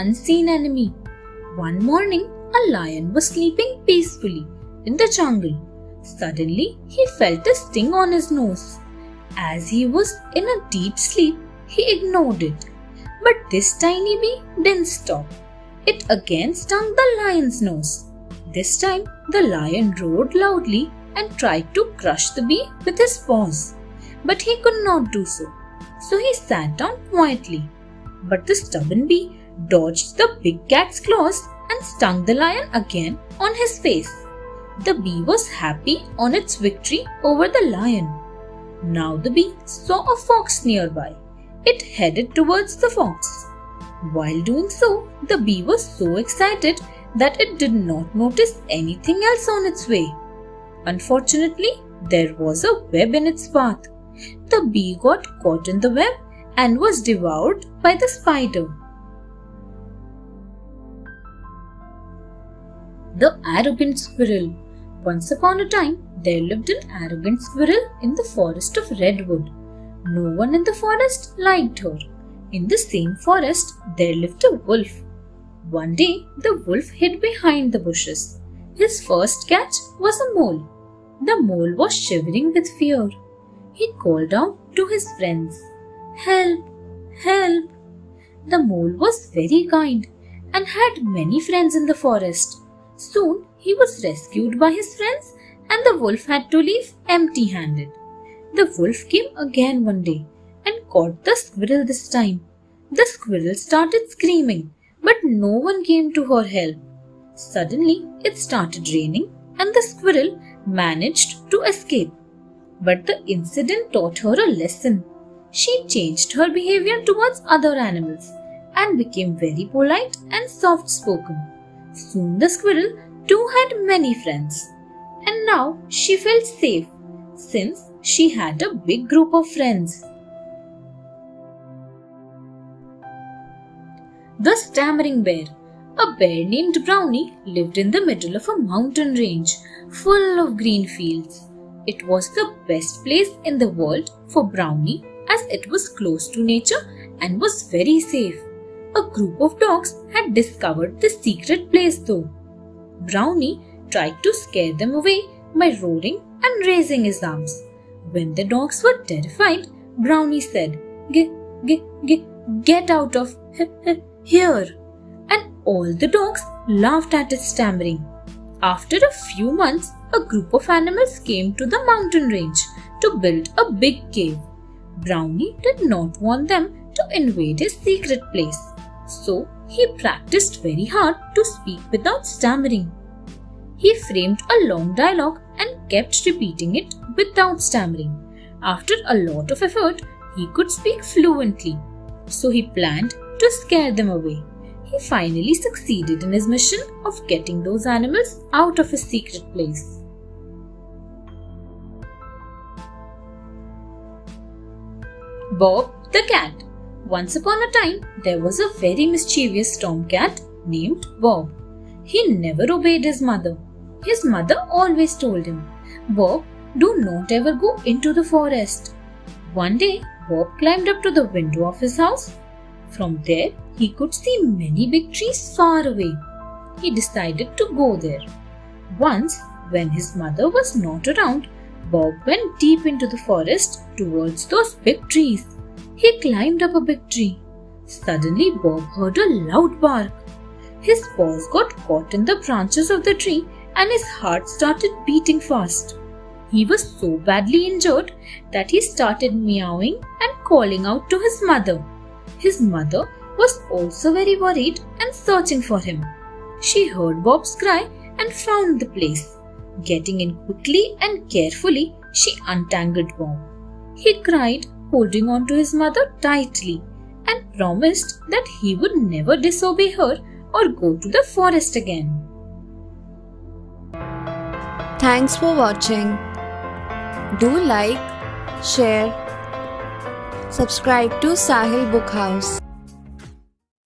unseen enemy. One morning, a lion was sleeping peacefully in the jungle. Suddenly, he felt a sting on his nose. As he was in a deep sleep, he ignored it. But this tiny bee didn't stop. It again stung the lion's nose. This time, the lion roared loudly and tried to crush the bee with his paws. But he could not do so. So he sat down quietly. But the stubborn bee dodged the big cat's claws and stung the lion again on his face. The bee was happy on its victory over the lion. Now the bee saw a fox nearby. It headed towards the fox. While doing so, the bee was so excited that it did not notice anything else on its way. Unfortunately, there was a web in its path. The bee got caught in the web and was devoured by the spider. The arrogant squirrel. Once upon a time, there lived an arrogant squirrel in the forest of redwood. No one in the forest liked her. In the same forest, there lived a wolf. One day, the wolf hid behind the bushes. His first catch was a mole. The mole was shivering with fear. He called out to his friends, Help! Help! The mole was very kind and had many friends in the forest. Soon he was rescued by his friends and the wolf had to leave empty handed. The wolf came again one day and caught the squirrel this time. The squirrel started screaming, but no one came to her help. Suddenly it started raining and the squirrel managed to escape. But the incident taught her a lesson. She changed her behavior towards other animals and became very polite and soft spoken. Soon the squirrel too had many friends. And now she felt safe since she had a big group of friends. The Stammering Bear A bear named Brownie lived in the middle of a mountain range full of green fields. It was the best place in the world for Brownie as it was close to nature and was very safe. A group of dogs had discovered the secret place though. Brownie tried to scare them away by roaring and raising his arms. When the dogs were terrified, Brownie said, Get, get, get, get out of here. And all the dogs laughed at his stammering. After a few months, a group of animals came to the mountain range to build a big cave. Brownie did not want them to invade his secret place. So he practiced very hard to speak without stammering. He framed a long dialogue and kept repeating it without stammering. After a lot of effort, he could speak fluently. So he planned to scare them away. He finally succeeded in his mission of getting those animals out of his secret place. Bob the Cat once upon a time, there was a very mischievous tomcat named Bob. He never obeyed his mother. His mother always told him, Bob, do not ever go into the forest. One day, Bob climbed up to the window of his house. From there, he could see many big trees far away. He decided to go there. Once, when his mother was not around, Bob went deep into the forest towards those big trees. He climbed up a big tree. Suddenly, Bob heard a loud bark. His paws got caught in the branches of the tree and his heart started beating fast. He was so badly injured that he started meowing and calling out to his mother. His mother was also very worried and searching for him. She heard Bob's cry and found the place. Getting in quickly and carefully, she untangled Bob. He cried holding on to his mother tightly and promised that he would never disobey her or go to the forest again. Thanks for watching. Do like, share, subscribe to Sahil Book House.